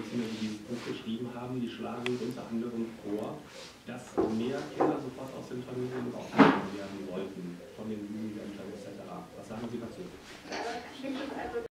Mediziner, die dieses Buch geschrieben haben, die schlagen unter anderem vor, dass mehr Kinder sofort aus den Familien rausgenommen werden sollten, von den Jugendämtern etc. Was sagen Sie dazu?